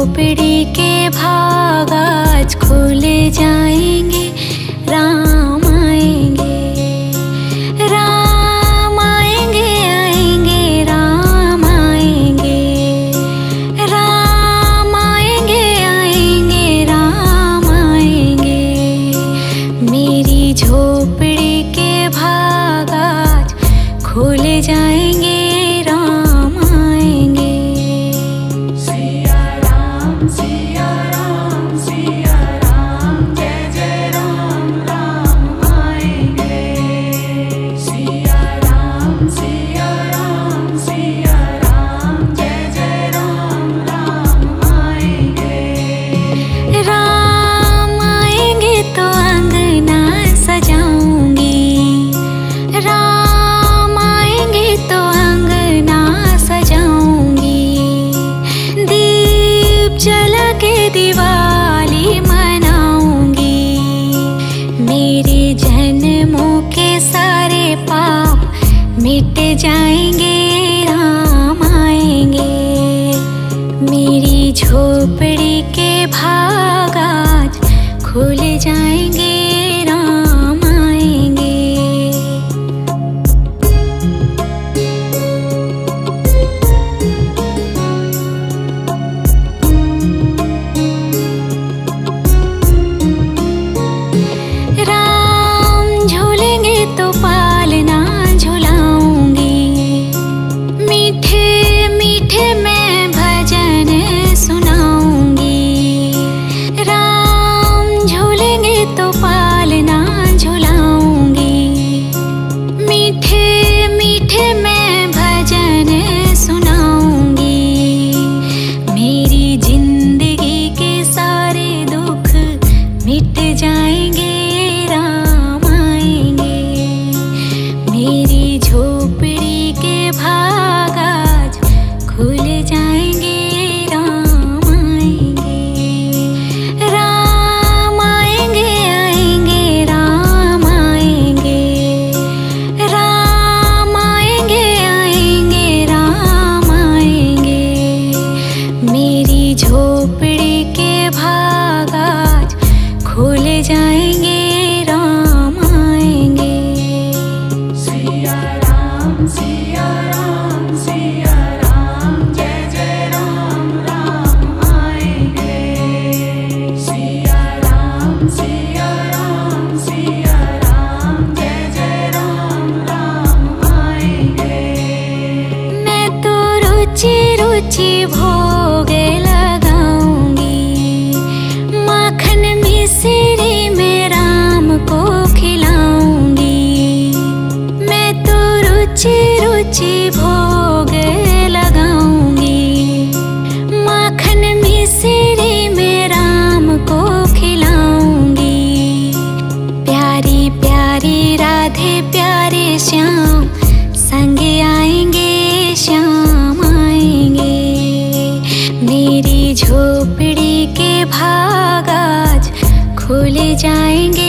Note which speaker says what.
Speaker 1: झोपड़ी के भाग आज खोले जाएँगे। जन्मों के सारे पाप मिट जाएँगे राम आएँगे। मेरी झोपड़ी के भाग आज खुले रुचि रुचि भोग लगाऊँगी। माखन मिश्री में राम को खिलाऊँगी। मैं तो रुचि रुचि भोग जाएँगे।